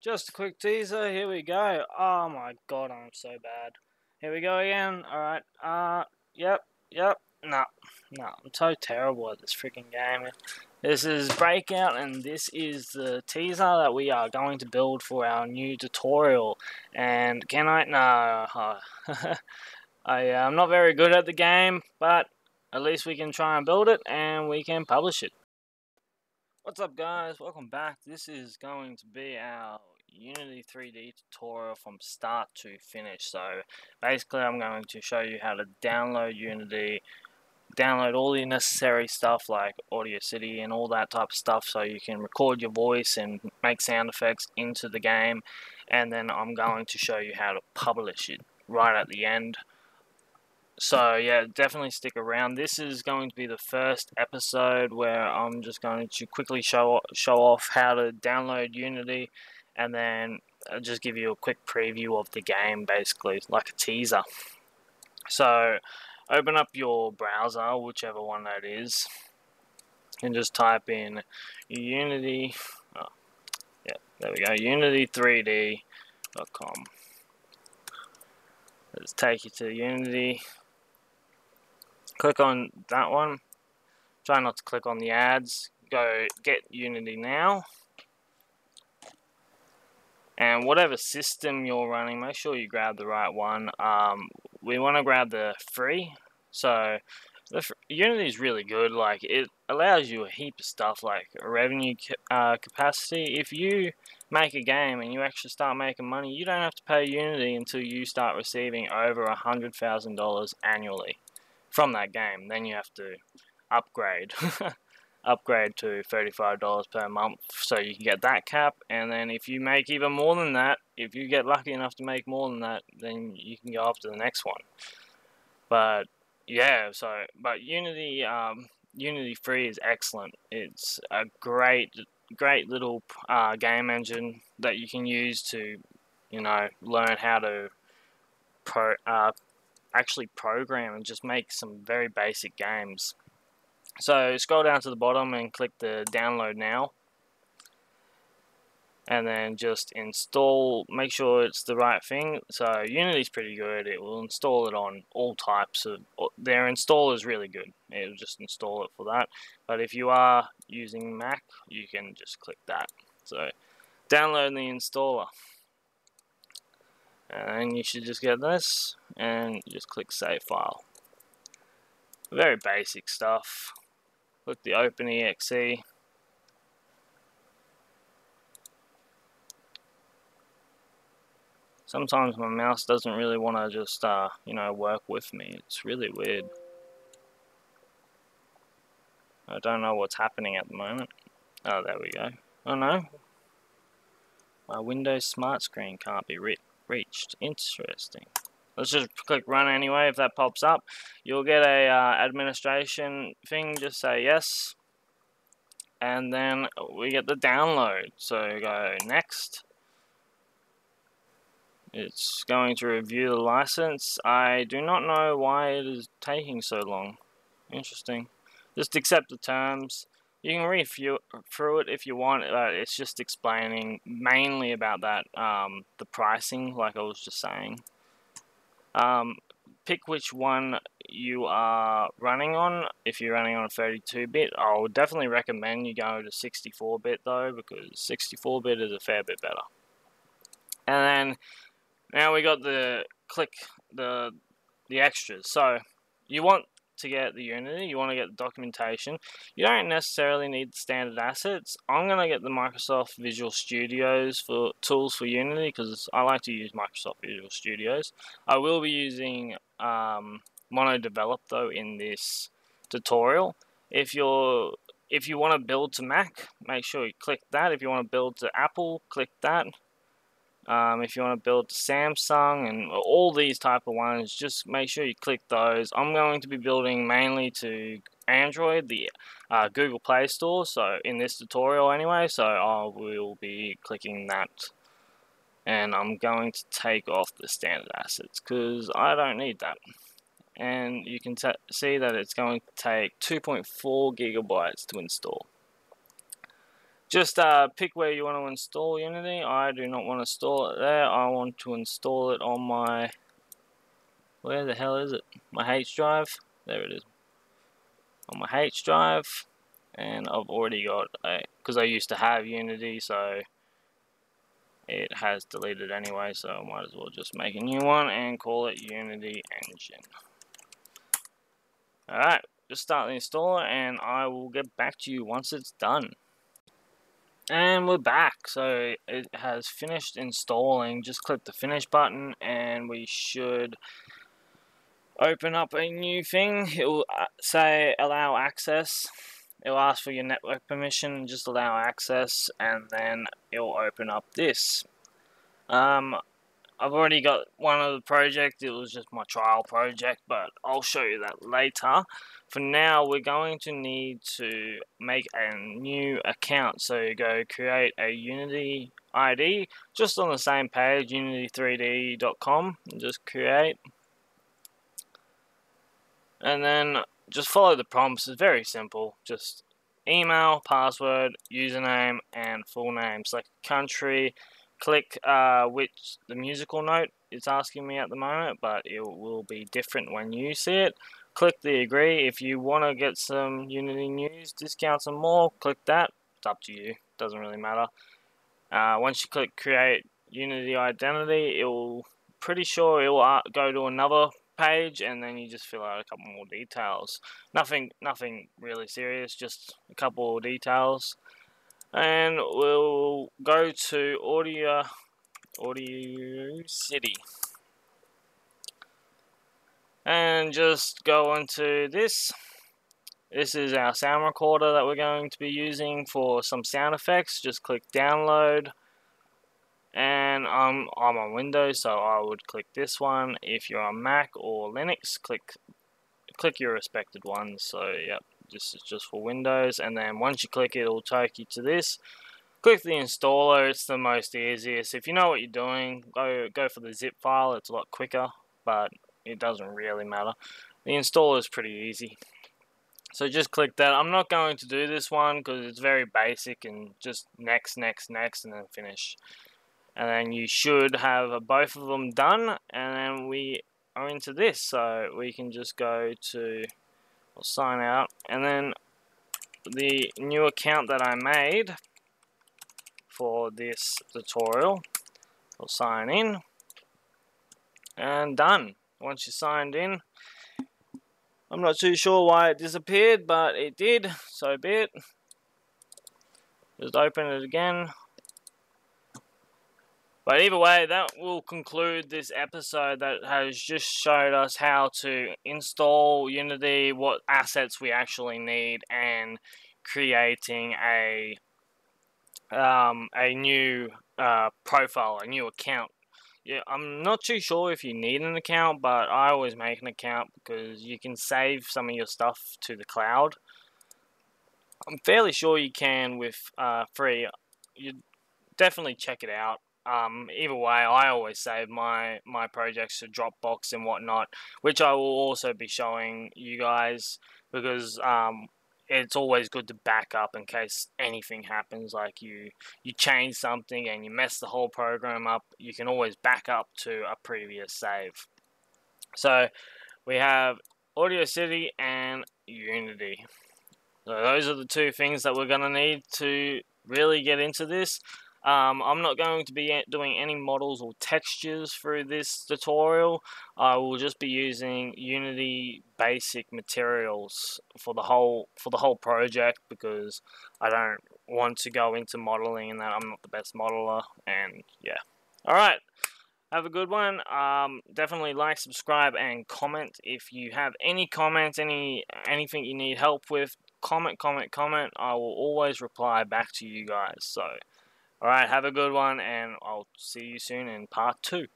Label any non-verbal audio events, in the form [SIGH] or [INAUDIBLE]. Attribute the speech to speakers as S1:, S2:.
S1: Just a quick teaser, here we go. Oh my god, I'm so bad. Here we go again. Alright, uh, yep, yep. No, no, I'm so terrible at this freaking game. This is Breakout, and this is the teaser that we are going to build for our new tutorial. And can I? No. [LAUGHS] I, uh, I'm not very good at the game, but at least we can try and build it, and we can publish it. What's up guys, welcome back. This is going to be our Unity 3D tutorial from start to finish. So basically I'm going to show you how to download Unity, download all the necessary stuff like Audacity and all that type of stuff so you can record your voice and make sound effects into the game and then I'm going to show you how to publish it right at the end. So yeah, definitely stick around. This is going to be the first episode where I'm just going to quickly show show off how to download Unity, and then I'll just give you a quick preview of the game, basically like a teaser. So open up your browser, whichever one that is, and just type in Unity. Oh, yeah, there we go. Unity3D.com. Let's take you to Unity click on that one. Try not to click on the ads. Go get Unity now. And whatever system you're running make sure you grab the right one. Um, we want to grab the free. So the Unity is really good. Like it allows you a heap of stuff like revenue uh, capacity. If you make a game and you actually start making money you don't have to pay Unity until you start receiving over a hundred thousand dollars annually from that game. Then you have to upgrade. [LAUGHS] upgrade to $35 per month so you can get that cap and then if you make even more than that if you get lucky enough to make more than that then you can go up to the next one but yeah so but unity um, unity free is excellent it's a great great little uh, game engine that you can use to you know learn how to pro, uh, actually program and just make some very basic games. So scroll down to the bottom and click the download now. And then just install make sure it's the right thing. So Unity's pretty good. It will install it on all types of their installer is really good. It'll just install it for that. But if you are using Mac you can just click that. So download the installer and you should just get this and just click save file. Very basic stuff. Click the open exe. Sometimes my mouse doesn't really want to just uh, you know work with me. It's really weird. I don't know what's happening at the moment. Oh there we go. Oh no. My Windows smart screen can't be reached reached. Interesting. Let's just click run anyway if that pops up. You'll get a uh, administration thing, just say yes. And then we get the download. So go next. It's going to review the license. I do not know why it is taking so long. Interesting. Just accept the terms. You can read through it if you want. Uh, it's just explaining mainly about that, um, the pricing, like I was just saying. Um, pick which one you are running on. If you're running on a 32-bit, I would definitely recommend you go to 64-bit though, because 64-bit is a fair bit better. And then now we got the click the the extras. So you want to get the Unity, you want to get the documentation. You don't necessarily need the standard assets. I'm going to get the Microsoft Visual Studios for tools for Unity because I like to use Microsoft Visual Studios. I will be using um, MonoDevelop though in this tutorial. If you're if you want to build to Mac, make sure you click that. If you want to build to Apple, click that. Um, if you want to build Samsung and all these type of ones, just make sure you click those. I'm going to be building mainly to Android, the uh, Google Play Store, so in this tutorial anyway, so I will be clicking that. And I'm going to take off the standard assets because I don't need that. And you can see that it's going to take 2.4 gigabytes to install. Just uh, pick where you want to install Unity. I do not want to install it there. I want to install it on my, where the hell is it? My H drive. There it is. On my H drive. And I've already got a, because I used to have Unity, so it has deleted anyway, so I might as well just make a new one and call it Unity Engine. Alright, just start the installer and I will get back to you once it's done. And we're back, so it has finished installing. Just click the finish button and we should open up a new thing. It will uh, say allow access. It will ask for your network permission, just allow access, and then it will open up this. Um, I've already got one of the project, it was just my trial project, but I'll show you that later. For now, we're going to need to make a new account. So go create a Unity ID, just on the same page, unity3d.com, and just create. And then just follow the prompts, it's very simple, just email, password, username, and full name. Select country, click uh, which the musical note it's asking me at the moment, but it will be different when you see it. Click the agree. If you want to get some Unity news, discounts and more, click that. It's up to you. Doesn't really matter. Uh, once you click create Unity identity, it will pretty sure it will uh, go to another page and then you just fill out a couple more details. Nothing, nothing really serious, just a couple details and we'll go to audio Audacity. And just go into this. This is our sound recorder that we're going to be using for some sound effects. Just click download. And I'm, I'm on Windows so I would click this one. If you're on Mac or Linux click click your respected ones. So yep this is just for Windows and then once you click it it'll take you to this. Click the installer it's the most easiest. If you know what you're doing go go for the zip file it's a lot quicker but it doesn't really matter. The installer is pretty easy. So just click that. I'm not going to do this one because it's very basic and just next next next and then finish. And then you should have both of them done and then we are into this. So we can just go to I'll sign out. And then the new account that I made for this tutorial I'll sign in. And done. Once you're signed in I'm not too sure why it disappeared but it did. So be it. Just open it again but either way, that will conclude this episode that has just showed us how to install Unity, what assets we actually need, and creating a um, a new uh, profile, a new account. Yeah, I'm not too sure if you need an account, but I always make an account because you can save some of your stuff to the cloud. I'm fairly sure you can with uh, free. You definitely check it out um, either way, I always save my, my projects to Dropbox and whatnot, which I will also be showing you guys because um, it's always good to back up in case anything happens, like you, you change something and you mess the whole program up, you can always back up to a previous save. So we have Audacity and Unity. So those are the two things that we're going to need to really get into this. Um, I'm not going to be doing any models or textures through this tutorial. I will just be using Unity basic materials for the whole for the whole project because I don't want to go into modeling and that I'm not the best modeler and yeah. Alright, have a good one. Um, definitely like, subscribe, and comment if you have any comments, any anything you need help with. Comment, comment, comment. I will always reply back to you guys. So. Alright, have a good one, and I'll see you soon in part two.